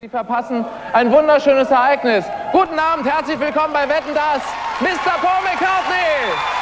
Sie verpassen ein wunderschönes Ereignis. Guten Abend, herzlich willkommen bei Wetten das, Mr. Paul McCartney.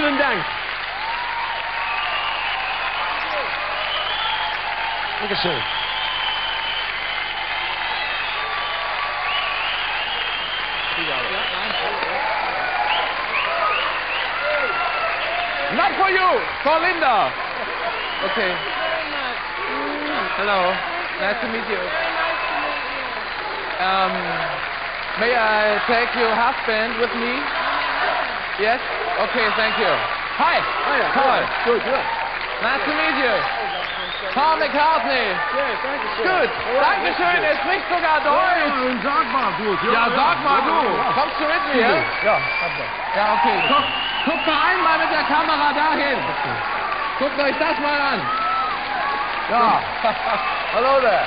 Vielen Dank. Dankeschön. Not for you, for Linda. Okay. Hello. Nice to meet you. Um, may I take your husband with me? Yes? Okay, thank you. Hi. Hiya. Paul. Good, good. Nice to meet you. Paul McCartney. Yeah, thank you, Gut. Dankeschön, er spricht sogar Deutsch. sag mal gut. Ja, sag mal du. Kommst du mit mir? Ja, Ja, okay. Guck, guck mal einmal mit der Kamera dahin. Guckt euch das mal an. Ja. Hallo there.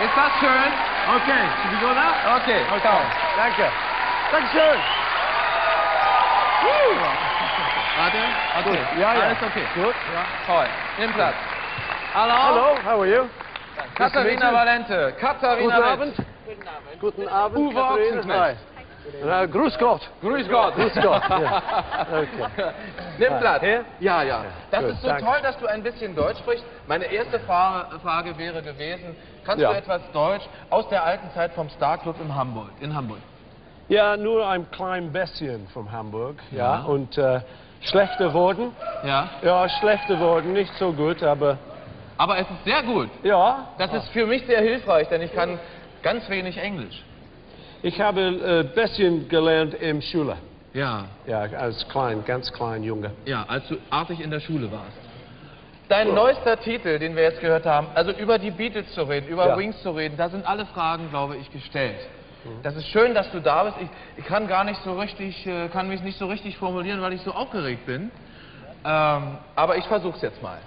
Ist das schön? Okay, should we go now? Okay, Okay. komm. Danke. Dankeschön. Warte. Okay. Ja, ja. Alles okay. Gut. Toll. Nimm Platz. Hallo. Hello, how are you? Katharina Valente. Katharina Guten Witt. Abend. Guten Abend. Uwe. Ochsenknecht. Na, grüß Gott. Grüß Gott. Grüß Gott, ja. Okay. Nimm Platz. Ja, ja. Das ist so danke. toll, dass du ein bisschen Deutsch sprichst. Meine erste Fra- Frage wäre gewesen, kannst Ja. du etwas Deutsch aus der alten Zeit vom Star Club in Hamburg? In Hamburg. Ja, nur ein klein bisschen von Hamburg. Ja. Und äh, Schlechter worden. Ja. Ja, schlechter worden, nicht so gut, aber Aber es ist sehr gut. ja. Das ist für mich sehr hilfreich, denn ich kann ganz wenig Englisch. Ich habe ein bisschen gelernt in Schule. Ja. Ja, als klein, ganz klein Junge. Ja, als du artig in der Schule warst. Dein neuester Titel, den wir jetzt gehört haben, also über die Beatles zu reden, über Ja. Wings zu reden, da sind alle Fragen, glaube ich, gestellt. Das ist schön, dass du da bist. Ich, ich kann gar nicht so richtig, äh, kann mich nicht so richtig formulieren, weil ich so aufgeregt bin. Ähm, aber ich versuch's jetzt mal.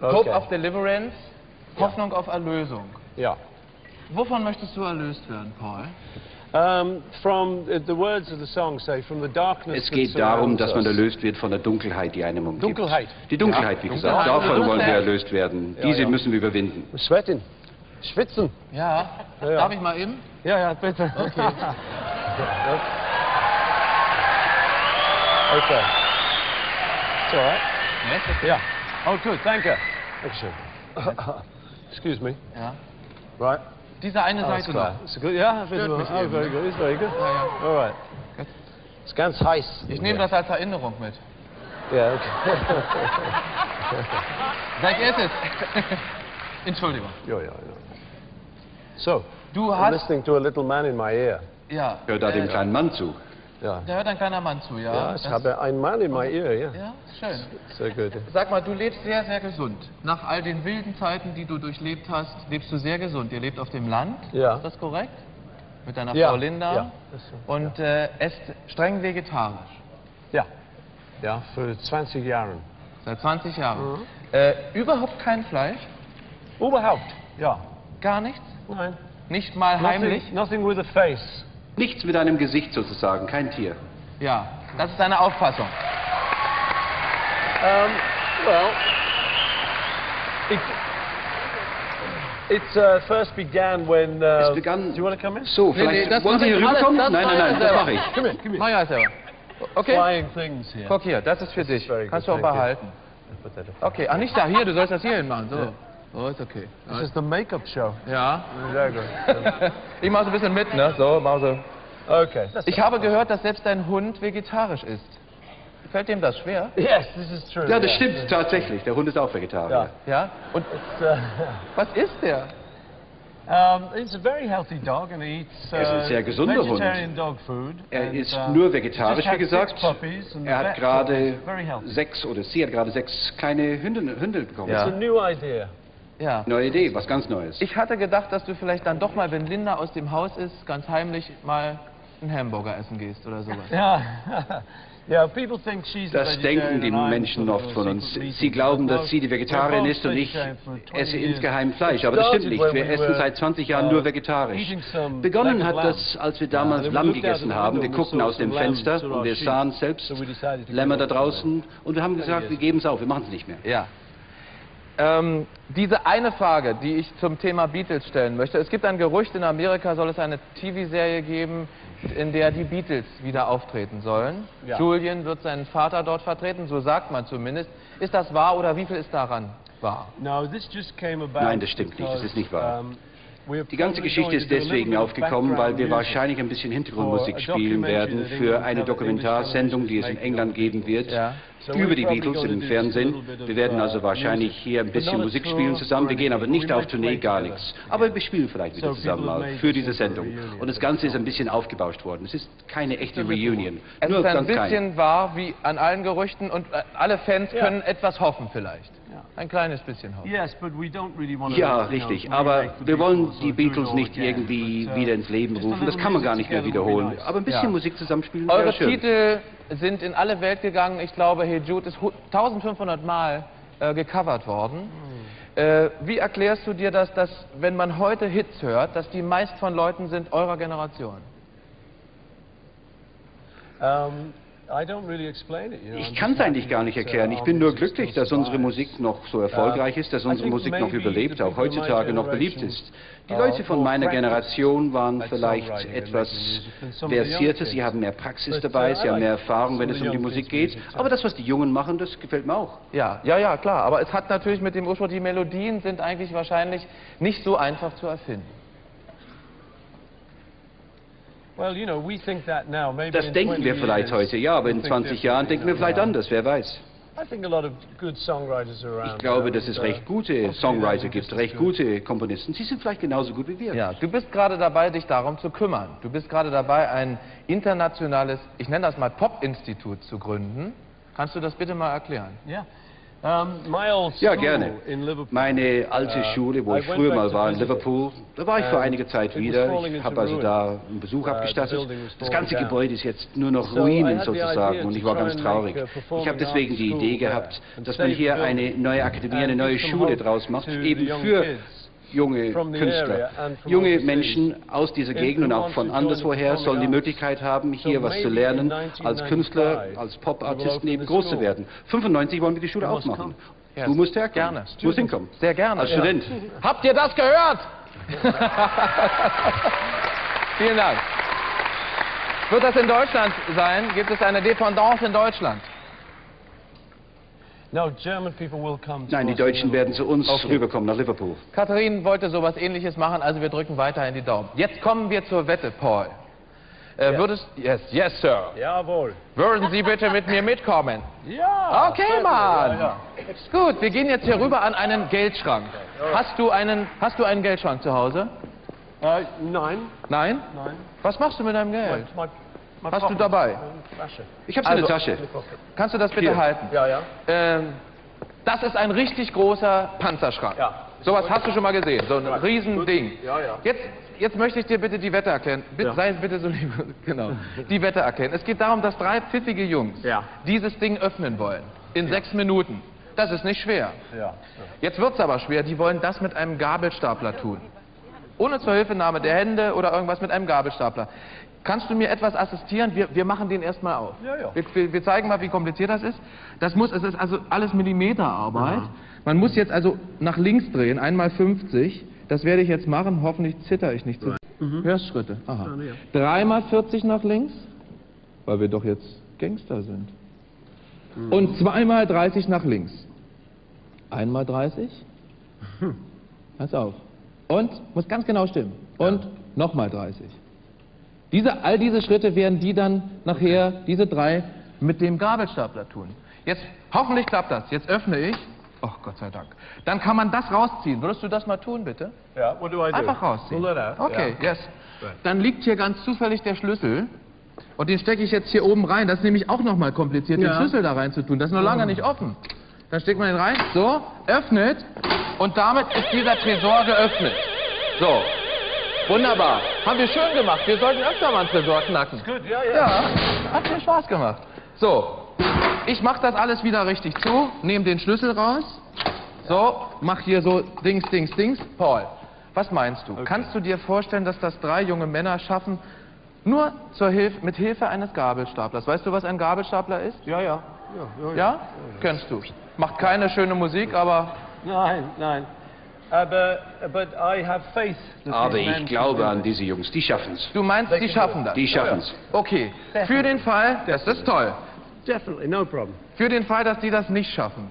Hope of Deliverance, Hoffnung auf Erlösung. Ja. Wovon möchtest du erlöst werden, Paul? Um, from uh, the words of the song say, from the darkness Es geht darum, dass man erlöst wird von der Dunkelheit, die einem umgibt. Dunkelheit. Die Dunkelheit, wie Ja, gesagt. Dunkelheit. Davon wollen wir erlöst werden. Ja, Diese ja. müssen wir überwinden. Sweating. Schwitzen. Ja. Ja, ja. Darf ich mal eben? Ja, ja, bitte. Okay. okay. It's all right. Yes, okay. Yeah. Oh, good. Thank you. Excellent. Excuse me. Ja. Right. Diese eine That's Seite klar. noch. It's good. Yeah, Stört oh, very good. It's very good. Ja, ja. All right. Gut. It's ganz heiß. Ich nehme das als Erinnerung mit. Ja, okay. Sag es. Entschuldigung. ja, ja, ja. So, Du I'm hast. listening to a little man in my ear. Ja. Hört da dem äh, kleinen Mann zu. Ja. Da hört ein kleiner Mann zu, ja. Ja, ich Das- habe einen Mann in my ear, ja. Ja, schön. Sehr gut. Sag mal, du lebst sehr, sehr gesund. Nach all den wilden Zeiten, die du durchlebt hast, lebst du sehr gesund. Ihr lebt auf dem Land, Ja. ist das korrekt? Mit deiner Ja, Frau Linda. ja, Und äh, esst streng vegetarisch. Ja. Ja, für 20 Jahre. Seit 20 Jahren. Mhm. Äh, überhaupt kein Fleisch? Überhaupt? Ja. Gar nichts? Nein. Nicht mal heimlich? Nothing, nothing with a face. Nichts mit einem Gesicht sozusagen, kein Tier. Ja, das ist deine Auffassung. Um, well, it, it uh, first began when. Uh, Es begann- Do you want to come in? So, vielleicht das wollen Sie ich hier rüberkommen? Nein, nein, nein, das mache ich. Come here, come here. Mach ja selber. Okay? Flying things here. Guck hier, das ist für dich. Kannst du auch behalten. Okay, ach nicht da, hier, du sollst das hier hin machen. So. Oh, ist okay. This is the makeup show. Ja. Very good. Ich mach so ein bisschen mit, ne? So, mach so. okay. Ich habe gehört, dass selbst dein Hund vegetarisch ist. Fällt dem das schwer? Yes, this is true. Ja, das yeah. stimmt tatsächlich. Der Hund ist auch Vegetarier. Ja? Und It's, uh, was ist der? um, it's a very healthy dog and he eats uh, Er ist ein sehr gesunder Hund. vegetarian dog food. Er and, ist uh, nur vegetarisch, wie gesagt. And Er hat gerade sechs oder sie hat gerade sechs kleine Hündin, Hündel bekommen. Ja. It's a new idea. Ja. Neue Idee, was ganz Neues. Ich hatte gedacht, dass du vielleicht dann doch mal, wenn Linda aus dem Haus ist, ganz heimlich mal einen Hamburger essen gehst oder sowas. Yeah. yeah, people think she's a Das denken die Menschen of oft von uns. Sie glauben, dass sie die Vegetarierin We're ist und ich vegetarian for 20 esse insgeheim Fleisch. Aber das stimmt nicht. Wir essen seit 20 Jahren uh, nur vegetarisch. eating some Begonnen hat das, als wir damals Lamm gegessen haben. Wir guckten aus dem Fenster und wir sahen selbst Lämmer da draußen und wir haben gesagt, wir geben es auf, wir machen es nicht mehr. Ja. Ähm, diese eine Frage, die ich zum Thema Beatles stellen möchte. Es gibt ein Gerücht, in Amerika soll es eine TV-Serie geben, in der die Beatles wieder auftreten sollen. Ja. Julian wird seinen Vater dort vertreten, so sagt man zumindest. Ist das wahr oder wie viel ist daran wahr? No, this just came about Nein, das stimmt nicht. Das ist nicht wahr. um, Die ganze Geschichte ist deswegen bit of aufgekommen, weil wir music. wahrscheinlich ein bisschen Hintergrundmusik For a spielen werden für eine Dokumentarsendung, die es in England geben wird, Ja. Über die Beatles im Fernsehen. Wir werden also wahrscheinlich hier ein bisschen Musik spielen zusammen. Wir gehen aber nicht auf Tournee, gar nichts. Aber wir spielen vielleicht wieder zusammen mal für diese Sendung. Und das Ganze ist ein bisschen aufgebauscht worden. Es ist keine echte Reunion. Es Nur ist ein ganz klein. bisschen wahr wie an allen Gerüchten und äh, alle Fans Ja. können etwas hoffen vielleicht. Ja. Ein kleines bisschen hoffen. Yes, but we don't really want Ja, to, richtig. Aber wir wollen die Beatles nicht irgendwie uh, wieder ins Leben rufen. Das kann man gar nicht mehr wiederholen. Aber ein bisschen Ja. Musik zusammenspielen Eure wäre schön. Titel sind in alle Welt gegangen. Ich glaube, Hey Jude ist hu- 1500 Mal äh, gecovert worden. Äh, wie erklärst du dir das, dass, wenn man heute Hits hört, dass die meist von Leuten sind eurer Generation? Um, I don't really explain it, you know, I'm Ich just kann es eigentlich gar nicht happy that, erklären. uh, Ich our bin nur music glücklich, still dass unsere. Musik noch so erfolgreich ist, dass unsere Musik noch überlebt, the auch people of my heutzutage noch beliebt generation ist. Die Leute von more meiner Generation waren vielleicht etwas versierter, sie haben mehr Praxis uh, dabei, I sie haben mehr Erfahrung, wenn es um the die Musik geht. Aber das, was die Jungen machen, das gefällt mir auch. Ja, ja, ja, klar. Aber es hat natürlich mit dem Ursprung, die Melodien sind eigentlich wahrscheinlich nicht so einfach zu erfinden. Well, you know, we think that now. Maybe Das denken 20 wir vielleicht heute, ja, aber we'll in think 20 Jahren denken wir vielleicht anders, wer weiß. I think a lot of good songwriters are around. Ich glaube, now, dass es uh, recht gute Songwriter gibt, recht good. gute Komponisten. Sie sind vielleicht genauso gut wie wir. Ja, du bist gerade dabei, dich darum zu kümmern. Du bist gerade dabei, ein internationales, ich nenne das mal Pop-Institut zu gründen. Kannst du das bitte mal erklären? Yeah. Old Ja, gerne. Meine alte Uh, Schule, wo ich früher mal war in Liverpool, da war ich vor einiger Zeit wieder. Ich habe also da einen Besuch the abgestattet. Das ganze. Gebäude ist jetzt nur noch Ruinen sozusagen und ich war ganz traurig. Ich habe deswegen die Idee gehabt, dass man hier eine neue Akademie, eine neue Schule draus macht, eben für junge Künstler. Junge. Menschen aus dieser Gegend und auch von anderswoher sollen die Möglichkeit haben, hier was zu lernen, als 1995 Künstler, als Pop-Artisten eben groß zu school. werden. 95 wollen wir die Schule aufmachen. Du musst herkommen. Gerne. Du musst hinkommen. Sehr gerne. Als Ja. Student. Habt ihr das gehört? Vielen Dank. Wird das in Deutschland sein? Gibt es eine Dependance in Deutschland? No, German people will come to Nein, die Deutschen werden zu uns Okay. rüberkommen, nach Liverpool. Katharin wollte sowas ähnliches machen, also wir drücken weiterhin die Daumen. Jetzt kommen wir zur Wette, Paul. Äh, Würdest, yes, yes, Sir. Jawohl. Würden Sie bitte mit mir mitkommen? Ja. Okay. Mann. Ja, Ist gut, wir gehen jetzt hier rüber an einen Geldschrank. Hast du einen, hast du einen Geldschrank zu Hause? ja. Äh, nein, Nein? nein. Was machst du mit deinem Geld? my, my Hast du dabei? Tasche. Ich habe eine Also- Tasche. Kannst du das bitte Hier. halten? Ja, ja. Ähm, das ist ein richtig großer Panzerschrank. Ja. Sowas hast du schon mal gesehen, so ein Riesending. Ja, ja. Jetzt, jetzt möchte ich dir bitte die Wette erklären. Bitte, Ja. Sei bitte so lieb. Genau. Die Wette erklären. Es geht darum, dass drei pfiffige Jungs Ja. dieses Ding öffnen wollen. In sechs Minuten. Das ist nicht schwer. Ja. Jetzt wird's aber schwer. Die wollen das mit einem Gabelstapler tun. Ohne Zuhilfenahme der Hände oder irgendwas mit einem Gabelstapler. Kannst du mir etwas assistieren? Wir, wir machen den erstmal auf. Ja, ja. Wir, wir, wir zeigen mal, wie kompliziert das ist. Das muss, es ist also alles Millimeterarbeit. Man muss jetzt also nach links drehen, einmal 50. Das werde ich jetzt machen. Hoffentlich zitter ich nicht zu. Hörst Schritte. Aha. Mhm. ja. Dreimal 40 nach links, weil wir doch jetzt Gangster sind. Und zweimal 30 nach links. Einmal 30. Pass auf. Und, muss ganz genau stimmen. Und nochmal 30. Diese, all diese Schritte werden die dann nachher, diese drei, mit dem Gabelstapler tun. Jetzt, hoffentlich klappt das. Jetzt öffne ich. Oh, Gott sei Dank. Dann kann man das rausziehen. Würdest du das mal tun, bitte? Ja, what do I do? Einfach rausziehen. Pull it out. Okay, yes. Dann liegt hier ganz zufällig der Schlüssel. Und den stecke ich jetzt hier oben rein. Das ist nämlich auch nochmal kompliziert, den Ja. Schlüssel da rein zu tun. Das ist noch lange nicht offen. Dann steckt man den rein, so, öffnet. Und damit ist dieser Tresor geöffnet. So. Wunderbar. Haben wir schön gemacht. Wir sollten öfter mal einen Tresor knacken. Good, ja, ja. Ja, hat mir Spaß gemacht. So, ich mache das alles wieder richtig zu, nehme den Schlüssel raus. So, mach hier so Dings, Dings, Dings. Paul, was meinst du? Kannst du dir vorstellen, dass das drei junge Männer schaffen, nur zur Hilf mit Hilfe eines Gabelstaplers? Weißt du, was ein Gabelstapler ist? Ja, ja. Ja, Ja? Kennst du. Macht keine schöne Musik, aber Nein, nein. Aber, but I have faith that Aber these men ich glaube do an it. diese Jungs. Die schaffen's. du meinst, die schaffen das. Die schaffen's. Okay, für den Fall, das ist toll, Definitely, no problem. für den Fall, dass die das nicht schaffen,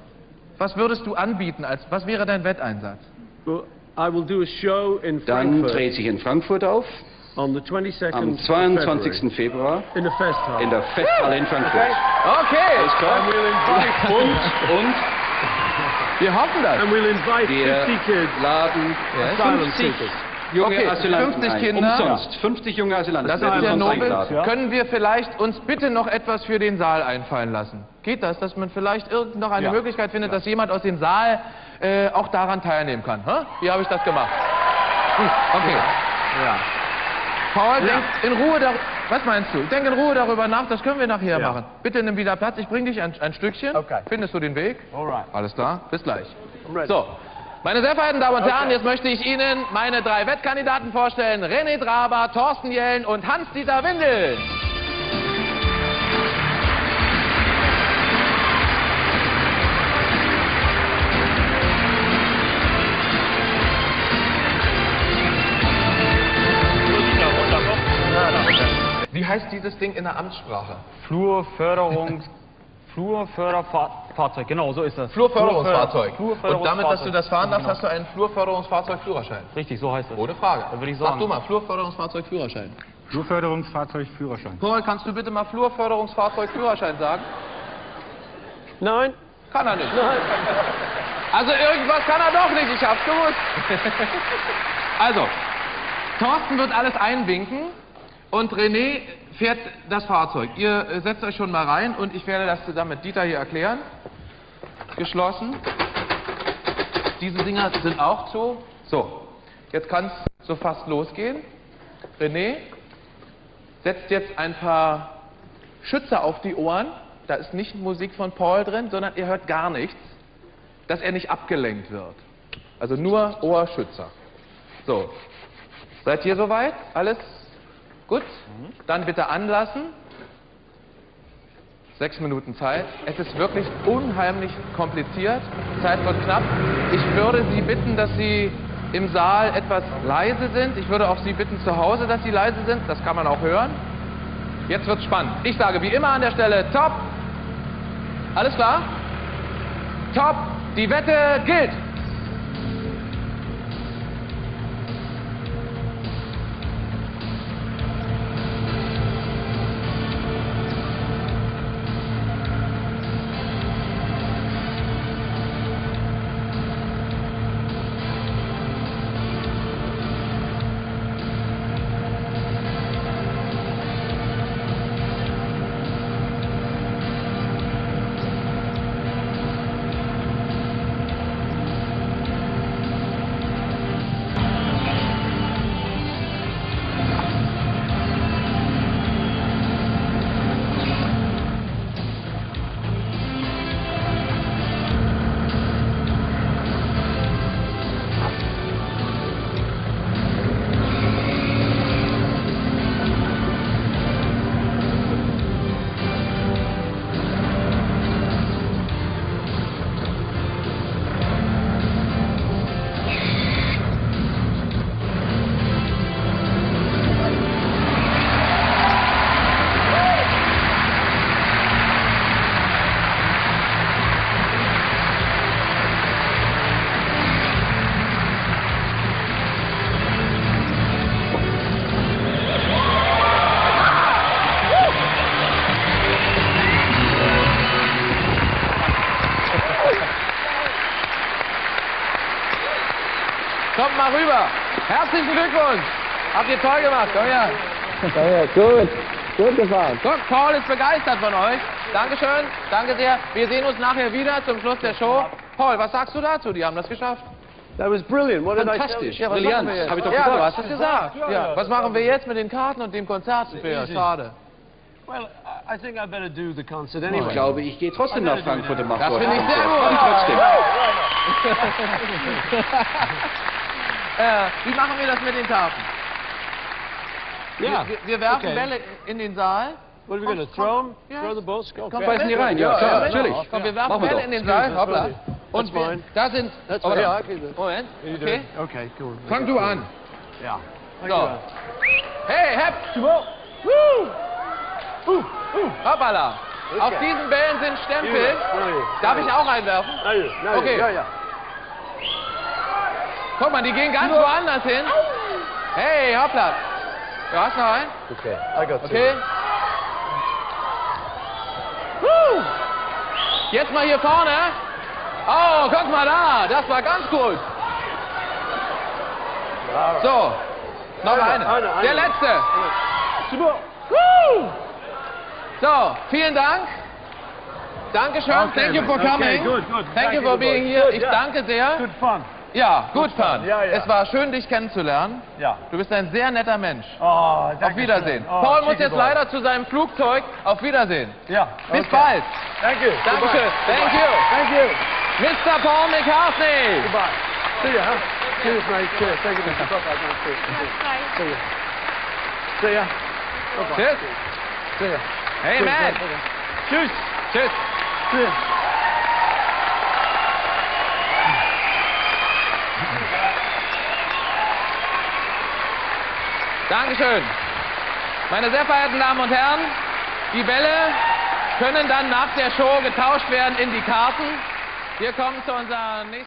was würdest du anbieten, als, was wäre dein Wetteinsatz? Well, I will do a show in Dann Frankfurt dreht sich in Frankfurt auf, on the 22nd am of 22. Februar, February in the Festhalle. in der Festhalle in Frankfurt. Okay, Alles klar? Und, und wir hoffen das. and we'll invite wir 50 kids, laden asylum 50 seekers. junge Okay, Asylanten 50 ein. Kinder. Umsonst. 50 junge Asylanten. Das werden ist sehr umsonst nobel. eingeladen. Können wir vielleicht uns bitte noch etwas für den Saal einfallen lassen? Geht das, dass man vielleicht irgend noch eine Ja. Möglichkeit findet, dass jemand aus dem Saal äh, auch daran teilnehmen kann? Hä? Wie habe ich das gemacht? Okay. Ja. Paul, denk in Ruhe darüber. Was meinst du? Denk in Ruhe darüber nach, das können wir nachher Ja. machen. Bitte nimm wieder Platz, ich bring dich ein, ein Stückchen. Okay. Findest du den Weg? All right. Alles klar, bis gleich. So, meine sehr verehrten Damen und Herren, Okay. jetzt möchte ich Ihnen meine drei Wettkandidaten vorstellen. René Draber, Thorsten Jellen und Hans-Dieter Windel. Heißt dieses Ding in der Amtssprache? Flurförderung, Flurförderfahrzeug, genau, so ist das. Flurförderungsfahrzeug. Flurförder- Und damit, dass du das fahren darfst, Genau. hast du einen Flurförderungsfahrzeug-Führerschein. Richtig, so heißt es. Ohne Frage. Dann würde ich Sag sagen. du mal, Flurförderungsfahrzeug-Führerschein. Flurförderungsfahrzeug, Führerschein. Paul, kannst du bitte mal Flurförderungsfahrzeug Führerschein sagen? Nein. Kann er nicht. Nein. Also irgendwas kann er doch nicht, ich hab's gewusst. Also, Thorsten wird alles einwinken und René fährt das Fahrzeug. Ihr äh, setzt euch schon mal rein und ich werde das zusammen mit Dieter hier erklären. Geschlossen. Diese Dinger sind auch zu. So, jetzt kann es so fast losgehen. René setzt jetzt ein paar Schützer auf die Ohren. Da ist nicht Musik von Paul drin, sondern ihr hört gar nichts, dass er nicht abgelenkt wird. Also nur Ohrschützer. So, seid ihr soweit? Alles gut? Dann bitte anlassen. Sechs Minuten Zeit. Es ist wirklich unheimlich kompliziert. Zeit wird knapp. Ich würde Sie bitten, dass Sie im Saal etwas leise sind. Ich würde auch Sie bitten zu Hause, dass Sie leise sind. Das kann man auch hören. Jetzt wird's spannend. Ich sage wie immer an der Stelle Top. Alles klar? Top. Die Wette gilt. Mal rüber. Herzlichen Glückwunsch. Habt ihr toll gemacht. Komm her. Ja, gut. Gut gefahren. Guck, Paul ist begeistert von euch. Dankeschön. Danke sehr. Wir sehen uns nachher wieder zum Schluss der Show. Paul, was sagst du dazu? Die haben das geschafft. That was brilliant. What did I tell Fantastisch, you? brillant, habe ich doch Ja, du gesagt. hast es gesagt. Ja. Was machen wir jetzt mit den Karten und dem Konzert? Schade. Well, I think I better do the concert Ich anyway. glaube, ich gehe trotzdem nach Frankfurt und mache Das finde ich sehr gut. Trotzdem. Äh, wie machen wir das mit den Karten? Yeah. Wir, wir werfen Okay. Bälle in den Saal. What are we going to throw them? Ja. Throw the balls? Go. Komm, Beißen die rein, ja, klar, natürlich. Komm, wir werfen Machen wir Bälle doch. in den Saal. Hoppla. Und wir, da sind... That's yeah, it. Moment. Okay. Okay, cool. Fang du an. Yeah. So. Hey, Hepp. Woo. Uh, Hoppala. Auf diesen Bällen sind Stempel. Darf ich auch einwerfen? You. No, Okay. Yeah, yeah. Guck mal, die gehen ganz woanders hin. Hey, hoppla. Du hast noch einen? Okay. I got two. Okay. Woo. Jetzt mal hier vorne. Oh, guck mal da. Das war ganz gut. So. Noch eine. Der letzte. Super. Woo. So, vielen Dank. Dankeschön. Okay, Thank you for okay, coming. good, good. Thank Thank you you, for being here. Good, Ich yeah. danke sehr. Good fun. Ja, gut, Fan. Ja, ja. Es war schön, dich kennenzulernen. Yeah. Du bist ein sehr netter Mensch. Oh, Auf Wiedersehen. Paul muss jetzt leider zu seinem Flugzeug. Auf Wiedersehen. Yeah. Bis okay. bald. Thank you. Dankeschön. Goodbye. Thank you. Thank you. Mr. Paul McCartney. Goodbye. See ya. Cheers, mate. Cheers. Thank you, Mr. See ya. See ya. Tschüss. See ya. Hey, Cheers, man. Tschüss. Tschüss. Cheers. Dankeschön. Meine sehr verehrten Damen und Herren, die Bälle können dann nach der Show getauscht werden in die Karten. Wir kommen zu unserer nächsten